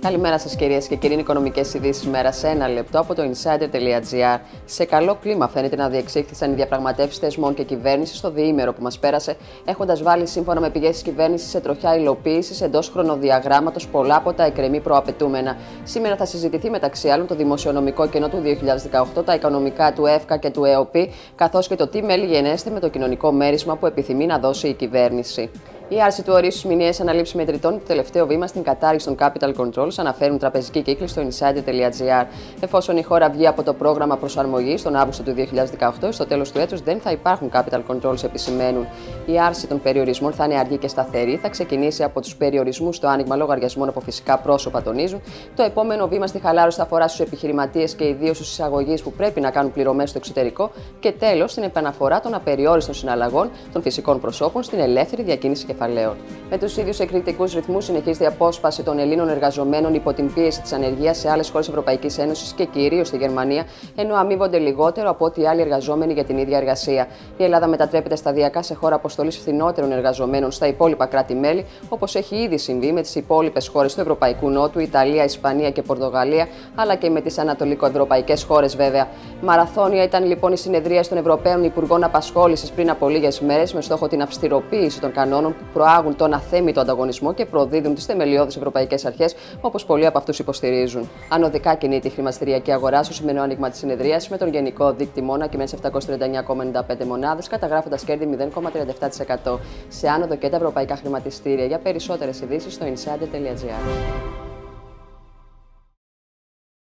Καλημέρα σας, κυρίες και κύριοι. Οικονομικές ειδήσεις μέρα σε ένα λεπτό από το insider.gr. Σε καλό κλίμα φαίνεται να διεξήχθησαν οι διαπραγματεύσεις θεσμών και κυβέρνησης στο διήμερο που μας πέρασε, έχοντας βάλει σύμφωνα με πηγές τη κυβέρνησης σε τροχιά υλοποίησης εντός χρονοδιαγράμματος πολλά από τα εκκρεμή προαπαιτούμενα. Σήμερα θα συζητηθεί μεταξύ άλλων το δημοσιονομικό κενό του 2018, τα οικονομικά του ΕΦΚΑ και του ΕΟΠΗ, καθώς και το τι μέλη γενέστε με το κοινωνικό μέρισμα που επιθυμεί να δώσει η κυβέρνηση. Η άρση του ορίσου μηνιαίε αναλήψη μετρητών το τελευταίο βήμα στην κατάργηση των capital controls, αναφέρουν τραπεζικοί κύκλοι στο insider.gr. Εφόσον η χώρα βγει από το πρόγραμμα προσαρμογής τον Αύγουστο του 2018, στο τέλος του έτους δεν θα υπάρχουν capital controls, επισημαίνουν. Η άρση των περιορισμών θα είναι αργή και σταθερή, θα ξεκινήσει από τους περιορισμούς στο άνοιγμα λογαριασμών από φυσικά πρόσωπα, τονίζουν. Το επόμενο βήμα στη χαλάρωση θα αφορά στους επιχειρηματίες και ιδίως στους εισαγωγείς που πρέπει να κάνουν πληρωμές στο εξωτερικό και τέλος στην επαναφορά των απεριόριστων συναλλαγών των φυσικών προσώπων στην ελεύθερη διακίνηση κεφαλαίων. Με τους ίδιους εκρηκτικούς ρυθμούς συνεχίζεται η απόσπαση των Ελλήνων εργαζομένων υπό την πίεση της ανεργίας σε άλλες χώρες Ευρωπαϊκής Ένωσης και κυρίως στη Γερμανία, ενώ αμείβονται λιγότερο από ό,τι άλλοι εργαζόμενοι για την ίδια εργασία. Η Ελλάδα μετατρέπεται σταδιακά σε χώρα αποστολής φθηνότερων εργαζομένων στα υπόλοιπα κράτη-μέλη, όπως έχει ήδη συμβεί με τις υπόλοιπες χώρες του Ευρωπαϊκού Νότου, Ιταλία, Ισπανία και Πορτογαλία, αλλά και με τις ανατολικοευρωπαϊκές χώρες βέβαια. Μαραθώνια ήταν λοιπόν η συνεδρία των Ευρωπαίων Υπουργών Απασχόλησης πριν από λίγες μέρες με στόχο την αυστηροποίηση των κανόνων που προάγουν τον αθέμητο ανταγωνισμό και προδίδουν τις θεμελιώδεις ευρωπαϊκές αρχές, όπως πολλοί από αυτούς υποστηρίζουν. Ανωδικά κινείται η χρηματιστηριακή αγορά στο σημερινό άνοιγμα της συνεδρίας με τον γενικό δείκτη μόνα και με 739,95 μονάδες, καταγράφοντας κέρδη 0,37%. Σε άνοδο και τα ευρωπαϊκά χρηματιστήρια. Για περισσότερες ειδήσεις στο insider.gr.